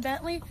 Bentley